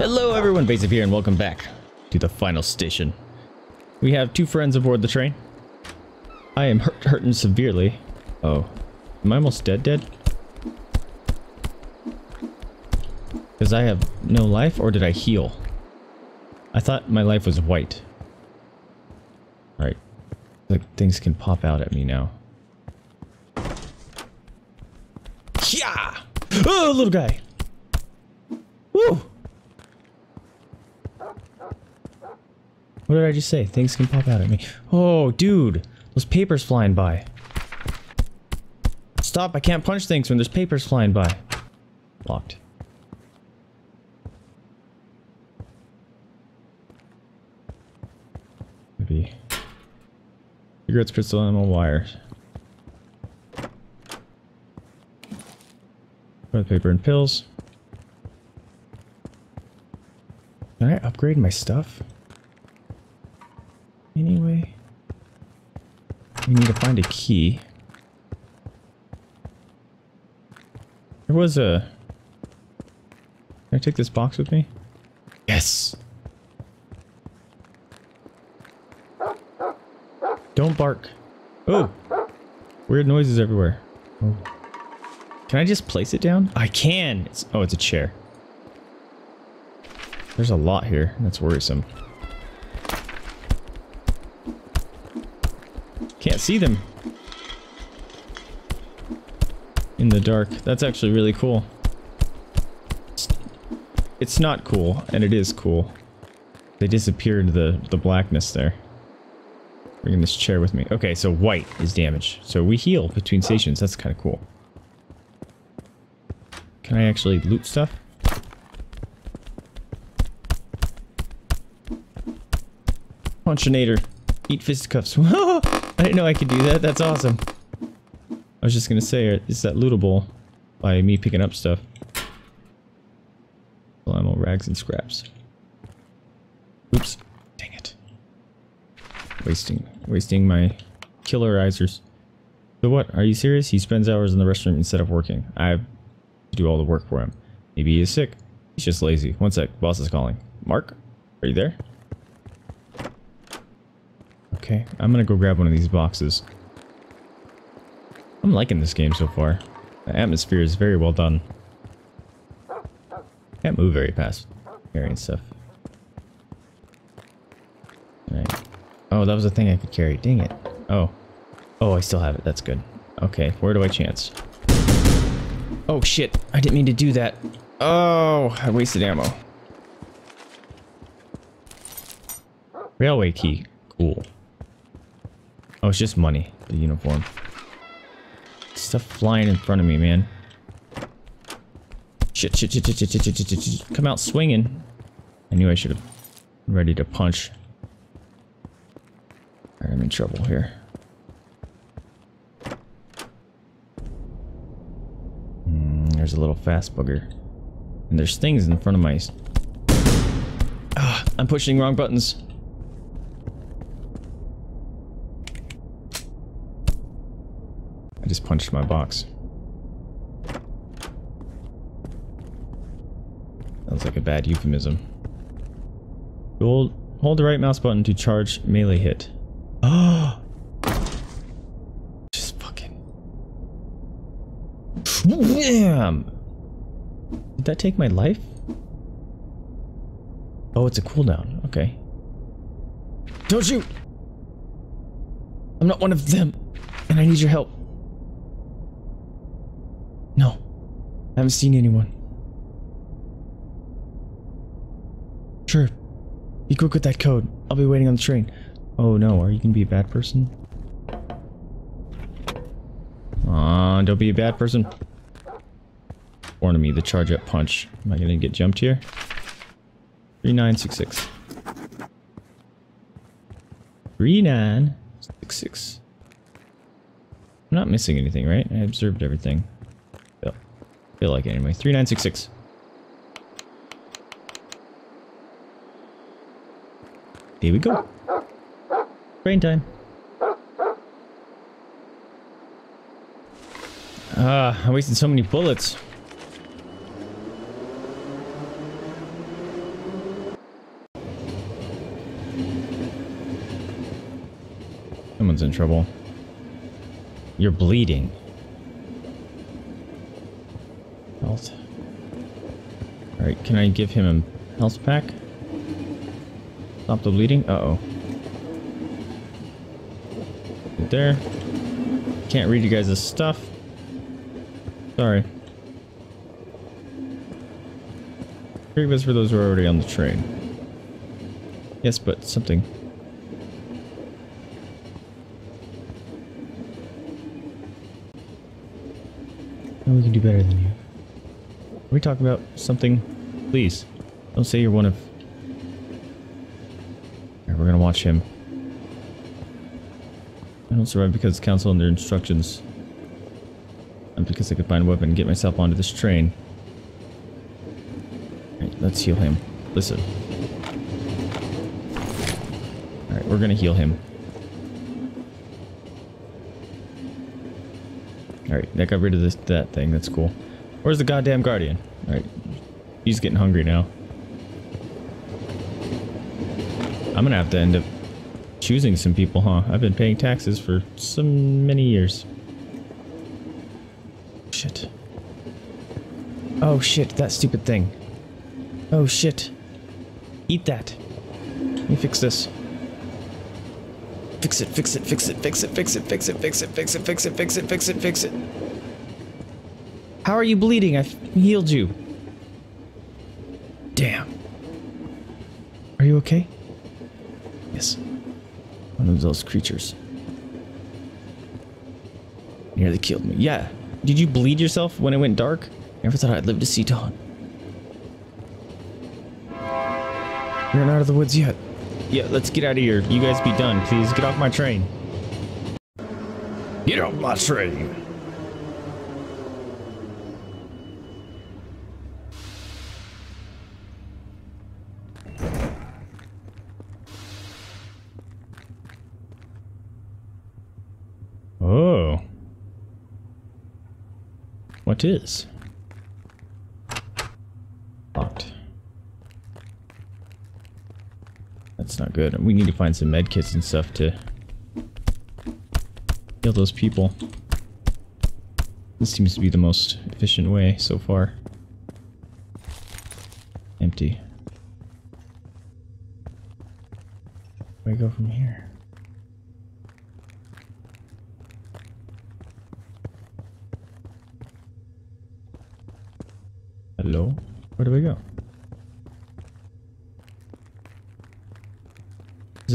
Hello everyone, Vaesive here and welcome back to the final station. We have two friends aboard the train. I am hurt, hurting severely. Oh, am I almost dead dead? Because I have no life or did I heal? I thought my life was white. Right. Like things can pop out at me now. Yeah! Oh, little guy! Woo! What did I just say? Things can pop out at me. Oh, dude! Those papers flying by. Stop, I can't punch things when there's papers flying by. Locked. Maybe. Cigarettes, pistol ammo, wires. Toilet paper and pills. Can I upgrade my stuff? Anyway. We need to find a key. There was a... Can I take this box with me? Yes! Don't bark. Oh! Weird noises everywhere. Oh. Can I just place it down? I can! It's, oh, it's a chair. There's a lot here. That's worrisome. Can't see them. In the dark. That's actually really cool. It's, not cool, and it is cool. They disappeared the, the blackness there. Bringing this chair with me. Okay, so white is damaged. So we heal between stations. That's kind of cool. Can I actually loot stuff? Punchinator. Eat fisticuffs. I didn't know I could do that. That's awesome. I was just gonna say, is that lootable by me picking up stuff? Ammo, rags, and scraps. Oops. Dang it. Wasting, wasting my killerizers. So what? Are you serious? He spends hours in the restroom instead of working. I have to do all the work for him. Maybe he is sick. He's just lazy. One sec. Boss is calling. Mark? Are you there? Okay, I'm gonna go grab one of these boxes. I'm liking this game so far. The atmosphere is very well done. Can't move very fast carrying stuff. Right. Oh, that was a thing I could carry. Dang it. Oh. Oh, I still have it. That's good. Okay, where do I chance? Oh shit, I didn't mean to do that. Oh, I wasted ammo. Railway key. Cool. It's just money. The uniform. Stuff flying in front of me, man. Shit, shit, shit, shit, shit, shit, shit, shit, shit. Come out swinging. I knew I should have ready to punch. Alright, I'm in trouble here. Mm, there's a little fast bugger. And there's things in front of my... Ah, I'm pushing wrong buttons. I just punched my box. Sounds like a bad euphemism. Hold, hold the right mouse button to charge melee hit. Oh! Just fucking... Damn! Did that take my life? Oh, it's a cooldown. Okay. Don't shoot! I'm not one of them, and I need your help. No. I haven't seen anyone. Sure. Be quick with that code. I'll be waiting on the train. Oh no, are you gonna be a bad person? Aw, don't be a bad person. Warning me, the charge up punch. Am I gonna get jumped here? 3966. 3966. I'm not missing anything, right? I observed everything. Feel like it anyway. 3966. There we go. Brain time. Ah, uh, I wasted so many bullets. Someone's in trouble. You're bleeding. Alright, can I give him a health pack? Stop the bleeding? Uh-oh. Right there. Can't read you guys' stuff. Sorry. Previous for those who are already on the train. Yes, but something. We can do better than you. Are we talking about something? Please, don't say you're one of... Right, we're gonna watch him. I don't survive because council and their instructions. Not because I could find a weapon and get myself onto this train. Alright, let's heal him. Listen. Alright, we're gonna heal him. Alright, that got rid of this that thing. That's cool. Where's the goddamn guardian? Alright. He's getting hungry now. I'm gonna have to end up choosing some people, huh? I've been paying taxes for so many years. Shit. Oh shit, that stupid thing. Oh shit. Eat that. Let me fix this. Fix it, fix it, fix it, fix it, fix it, fix it, fix it, fix it, fix it, fix it, fix it, fix it. How are you bleeding? I healed you. You okay? Yes. One of those creatures. Nearly killed me. Yeah. Did you bleed yourself when it went dark? Never thought I'd live to see dawn. You're not out of the woods yet. Yeah, let's get out of here. You guys be done. Please get off my train. Get off my train. Oh. What is? Locked. That's not good. We need to find some med kits and stuff to kill those people. This seems to be the most efficient way so far. Empty. Where do I go from here? Hello? Where do we go?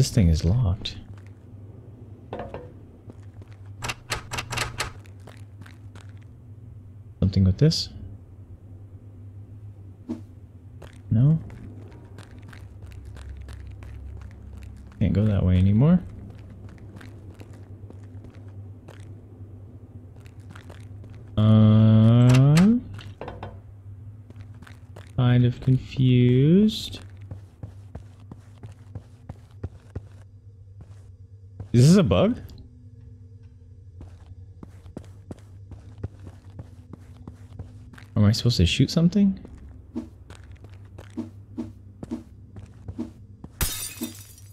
This thing is locked. Something with this? No? Can't go that way anymore. Uh, kind of confused. Bug? Am I supposed to shoot something?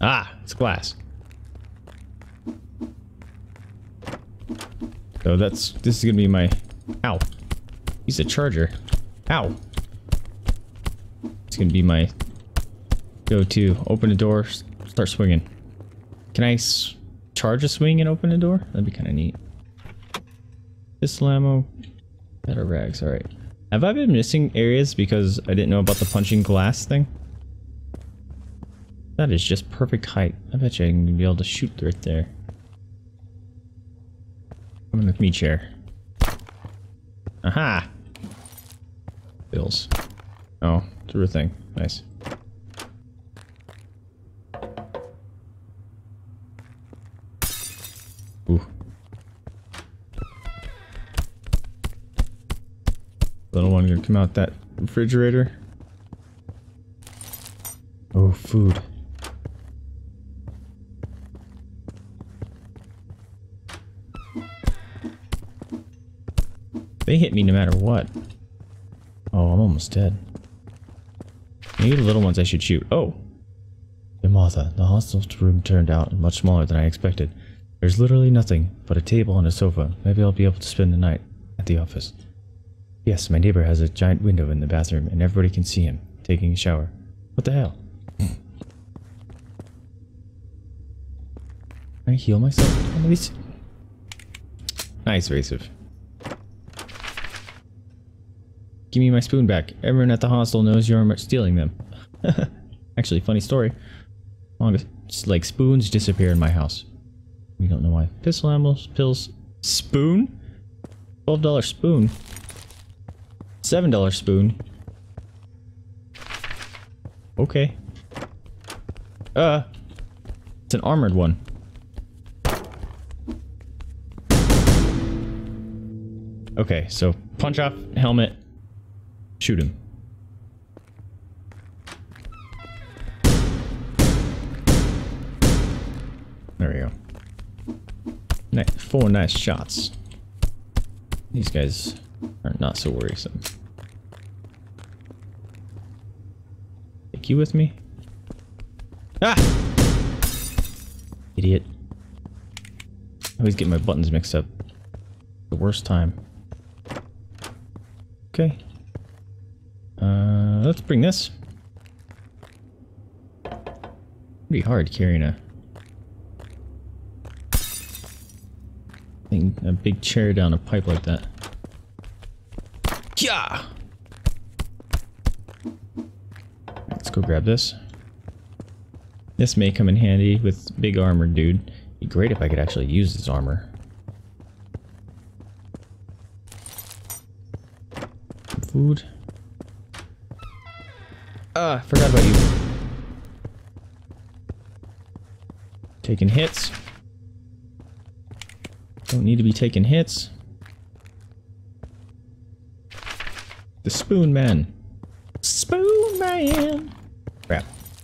Ah, it's glass. So that's this is gonna be my ow. He's a charger. Ow. It's gonna be my go-to. Open the door, start swinging. Can I charge a swing and open a door? That'd be kind of neat. Pistol ammo. Better rags. Alright. Have I been missing areas because I didn't know about the punching glass thing? That is just perfect height. I bet you I can be able to shoot right there. Come with me, chair. Aha! Bills. Oh, through a thing. Nice. Little one gonna come out that refrigerator. Oh, food. They hit me no matter what. Oh, I'm almost dead. Maybe the little ones I should shoot. Oh! Hey Martha, the hostel room turned out much smaller than I expected. There's literally nothing but a table and a sofa. Maybe I'll be able to spend the night at the office. Yes, my neighbor has a giant window in the bathroom and everybody can see him taking a shower. What the hell? Can I heal myself? At least. Nice, Evasive. Give me my spoon back. Everyone at the hostel knows you're stealing them. Actually, funny story. Just like spoons disappear in my house. We don't know why. Pistol ammo, pills, spoon? $12 spoon. $7 spoon. Okay. Uh. It's an armored one. Okay, so punch off helmet, shoot him. There we go. Nice, four nice shots. These guys are not so worrisome. You with me? Ah! Idiot. I always get my buttons mixed up. The worst time. Okay. Uh, let's bring this. Pretty hard carrying a thing, a big chair down a pipe like that. Yeah. Let's go grab this. This may come in handy with big armor, dude. Be great if I could actually use this armor. food. Ah, forgot about you. Taking hits. Don't need to be taking hits. The Spoon Man. Spoon Man!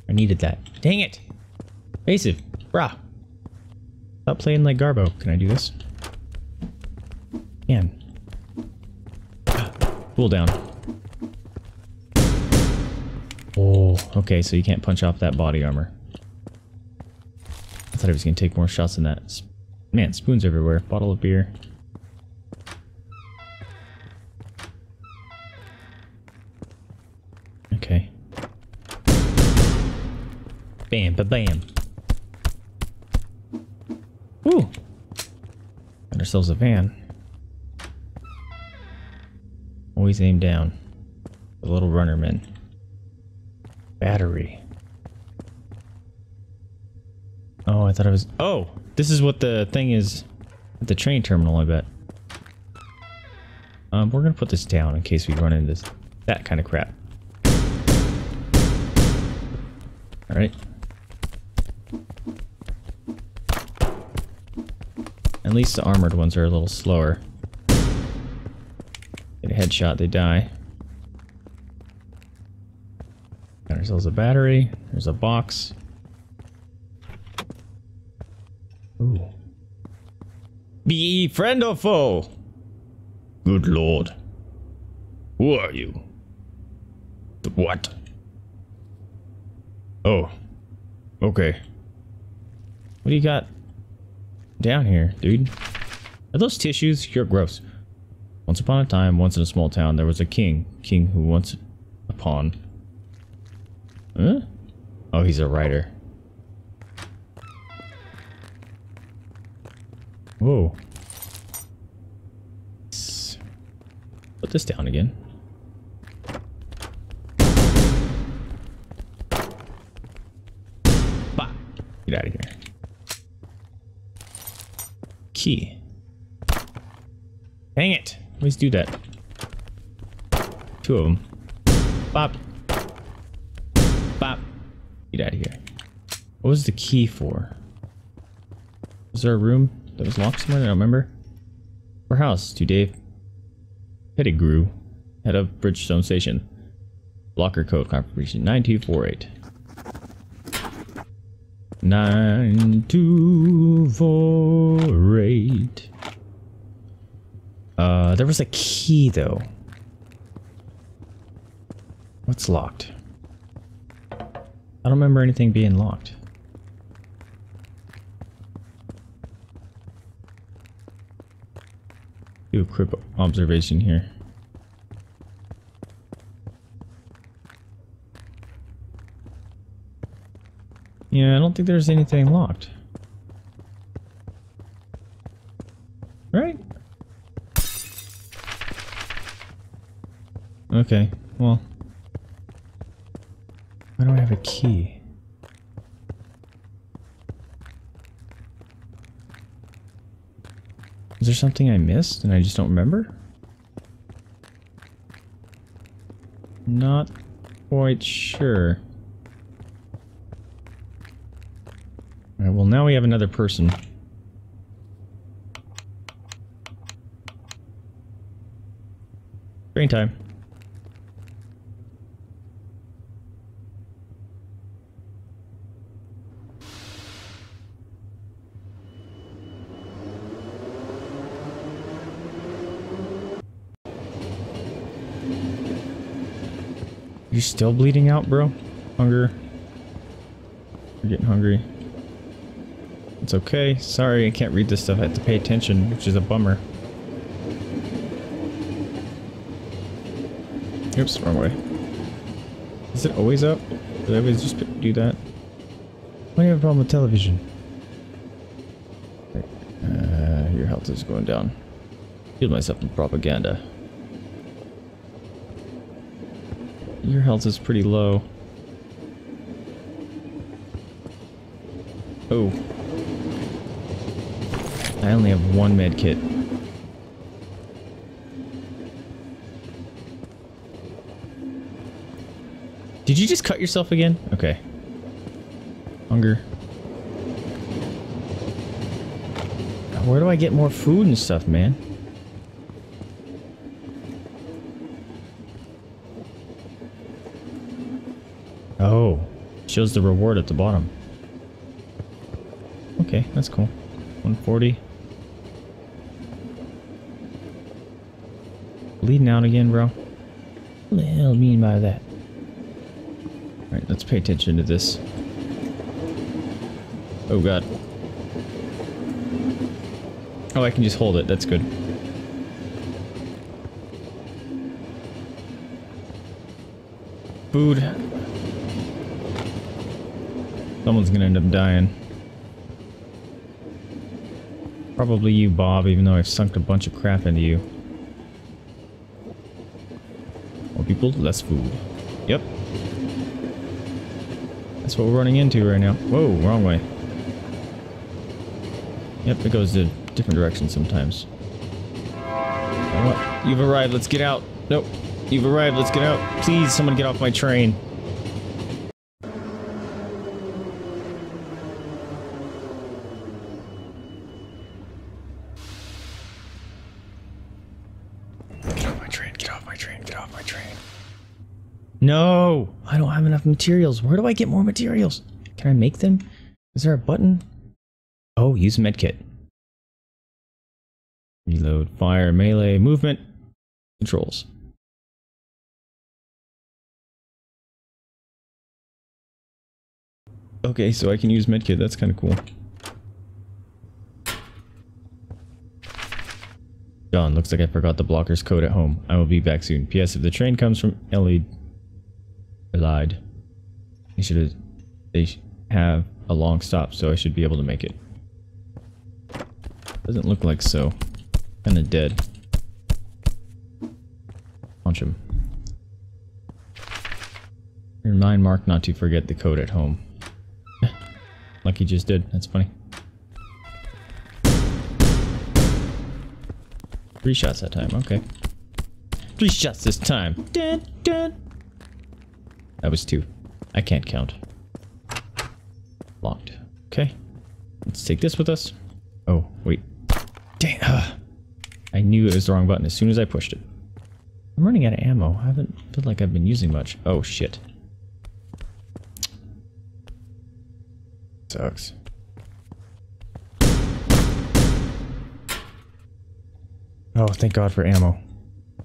I needed that. Dang it! Evasive. Brah. Stop playing like Garbo. Can I do this? Can. Ah, cool down. Oh, okay, so you can't punch off that body armor. I thought I was gonna take more shots than that. Man, spoons everywhere. Bottle of beer. Bam, ba bam. Woo! Got ourselves a van. Always aim down. The little runner runnerman. Battery. Oh, I thought it was... Oh! This is what the thing is at the train terminal, I bet. Um, we're gonna put this down in case we run into this, that kind of crap. Alright. At least the armored ones are a little slower Get a headshot, they die. Got ourselves a battery. There's a box. Ooh. Be friend or foe? Good lord. Who are you? The what? Oh. Okay. What do you got down here, dude? Are those tissues? You're gross. Once upon a time, once in a small town, there was a king. King who once upon... Huh? Oh, he's a writer. Whoa. Put this down again. Bah! Get out of here. Key. Dang it! Always do that. Two of them. Bop. Bop. Get out of here. What was the key for? Was there a room that was locked somewhere? I don't remember. For house to Dave Pettigrew, head of Bridgestone Station. Locker code confirmation 9248. Nine, two, four, eight. Uh, there was a key though. What's locked? I don't remember anything being locked. Do a quick observation here. Yeah, I don't think there's anything locked. Right? Okay, well. Why do I have a key? Is there something I missed and I just don't remember? Not quite sure. Alright, well now we have another person. Train time. You still bleeding out, bro? Hunger. You're getting hungry. It's okay. Sorry, I can't read this stuff. I have to pay attention, which is a bummer. Oops, wrong way. Is it always up? Did I always just do that? Why do you have a problem with television? Uh, your health is going down. Healed myself from propaganda. Your health is pretty low. Oh. I only have one med kit. Did you just cut yourself again? Okay. Hunger. Where do I get more food and stuff, man? Oh. Shows the reward at the bottom. Okay, that's cool. 140. Bleeding out again, bro. What the hell mean by that? Alright, let's pay attention to this. Oh god. Oh, I can just hold it. That's good. Food. Someone's gonna end up dying. Probably you, Bob, even though I've sunk a bunch of crap into you. More people, less food. Yep. That's what we're running into right now. Whoa, wrong way. Yep, it goes a different direction sometimes. You've arrived, let's get out. Nope. You've arrived, let's get out. Please, someone get off my train. No! I don't have enough materials. Where do I get more materials? Can I make them? Is there a button? Oh, use medkit. Reload, fire, melee, movement, controls. Okay, so I can use medkit. That's kind of cool. John, looks like I forgot the blocker's code at home. I will be back soon. P.S. If the train comes from Ellie, lied. They should they have a long stop, so I should be able to make it. Doesn't look like so. Kinda dead. Punch him. Remind Mark not to forget the code at home. like he just did. That's funny. Three shots that time, okay. Three shots this time. Dun, dun. That was two. I can't count. Locked. Okay. Let's take this with us. Oh, wait. Dang. Uh, I knew it was the wrong button as soon as I pushed it. I'm running out of ammo. I haven't felt like I've been using much. Oh, shit. Sucks. Oh, thank God for ammo.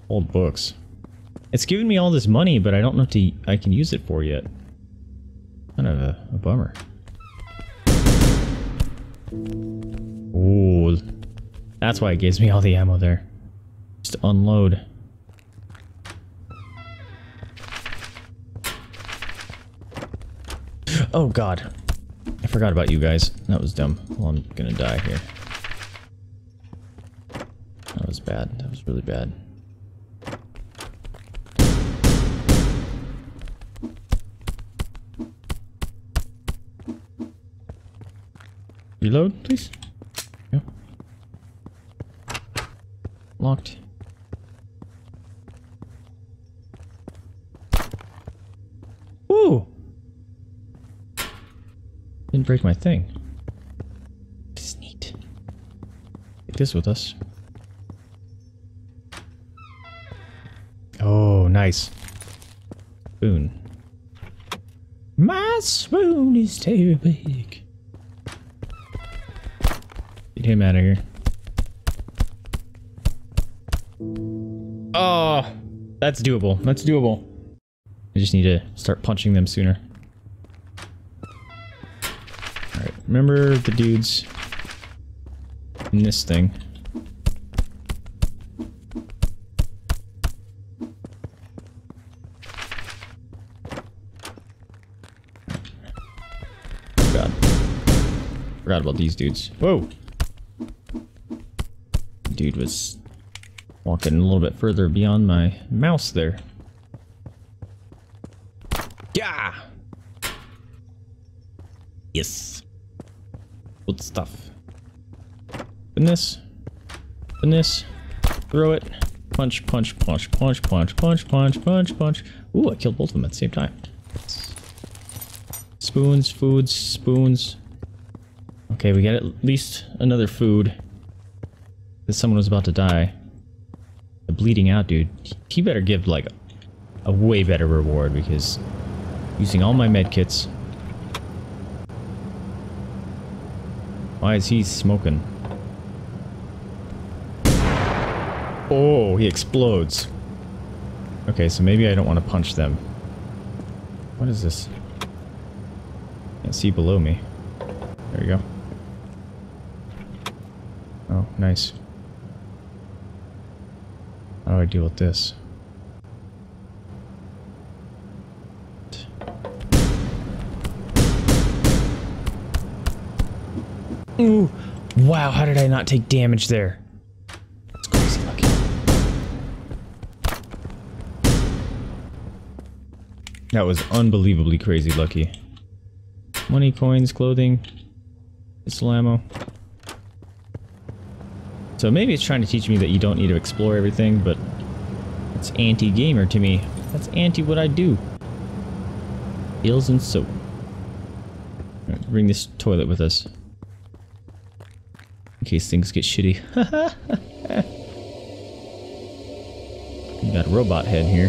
Old books. It's giving me all this money, but I don't know what I can use it for yet. Kind of a, a bummer. Ooh. That's why it gives me all the ammo there. to unload. Oh god. I forgot about you guys. That was dumb. Well, I'm gonna die here. That was bad. That was really bad. Reload, please. Yeah. Locked. Woo! Didn't break my thing. This is neat. Take this with us. Oh, nice. Spoon. My spoon is too big. Get him out of here. Oh, that's doable. That's doable. I just need to start punching them sooner. Alright, remember the dudes in this thing. God. Forgot about these dudes. Whoa! Dude was walking a little bit further beyond my mouse there. Yeah! Yes. Good stuff. Open this. Open this. Throw it. Punch, punch, punch, punch, punch, punch, punch, punch, punch. Ooh, I killed both of them at the same time. Spoons, foods, spoons. Okay, we got at least another food. Because someone was about to die. The bleeding out dude. He better give, like, a way better reward because using all my medkits. Why is he smoking? Oh, he explodes. Okay, so maybe I don't want to punch them. What is this? Can't see below me. There you go. Oh, nice. How do I deal with this? Ooh. Wow, how did I not take damage there? It's crazy lucky. That was unbelievably crazy lucky. Money, coins, clothing, pistol ammo. So maybe it's trying to teach me that you don't need to explore everything, but it's anti-gamer to me. That's anti what I do. Heels and soap. Right, bring this toilet with us. In case things get shitty. you got a robot head here.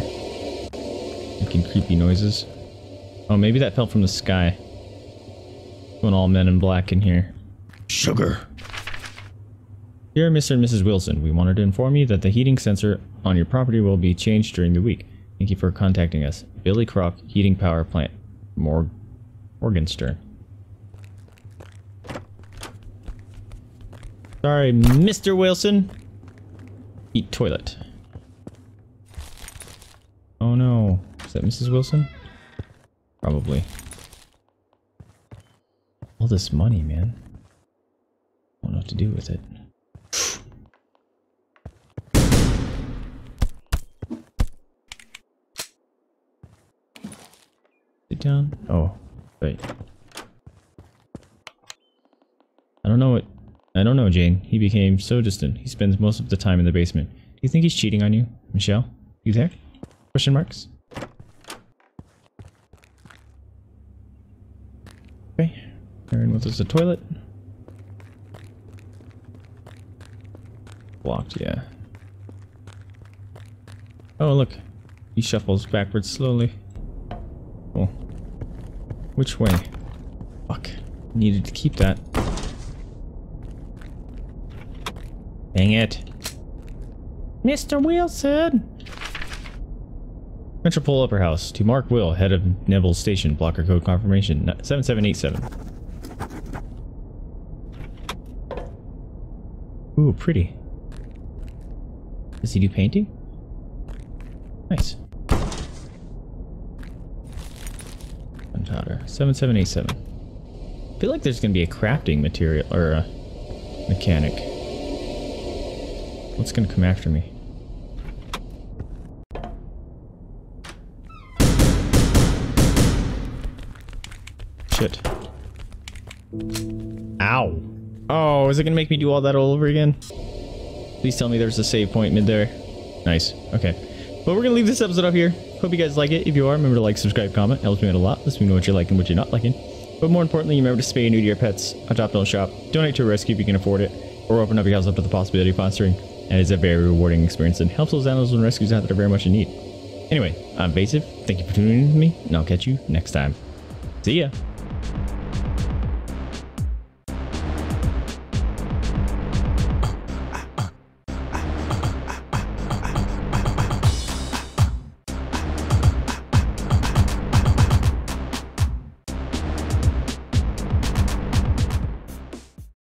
Making creepy noises. Oh, maybe that fell from the sky. Going all men in black in here. Sugar! Dear Mr. and Mrs. Wilson, we wanted to inform you that the heating sensor on your property will be changed during the week. Thank you for contacting us. Billy Crock, Heating Power Plant, Morg Morgenstern. Sorry, Mr. Wilson. Eat toilet. Oh no. Is that Mrs. Wilson? Probably. All this money, man. I don't know what to do with it. Down. Oh, wait. I don't know what... I don't know, Jane. He became so distant. He spends most of the time in the basement. Do you think he's cheating on you? Michelle? You there? Question marks? Okay. Aaron with the toilet. Blocked, yeah. Oh, look. He shuffles backwards slowly. Which way? Fuck. Needed to keep that. Dang it. Mr. Wilson! Metropole Upper House to Mark Will, head of Neville Station, blocker code confirmation 7787. Ooh, pretty. Does he do painting? Nice. 7787. I feel like there's going to be a crafting material or a mechanic. What's going to come after me? Shit. Ow. Oh, is it going to make me do all that all over again? Please tell me there's a save point mid there. Nice. Okay. But we're going to leave this episode up here. Hope you guys like it. If you are, remember to like, subscribe, comment. Helps me out a lot. Lets me know what you're liking, what you're not liking. But more importantly, remember to spay and neuter your pets. Adopt don't shop. Donate to a rescue if you can afford it. Or open up your house up to the possibility of fostering. And it's a very rewarding experience and helps those animals and rescues out that are very much in need. Anyway, I'm Vaesive. Thank you for tuning in with me, and I'll catch you next time. See ya!